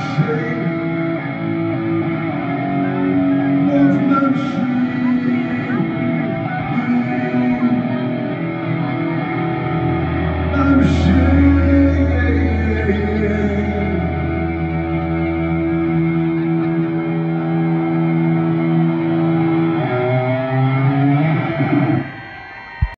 shame.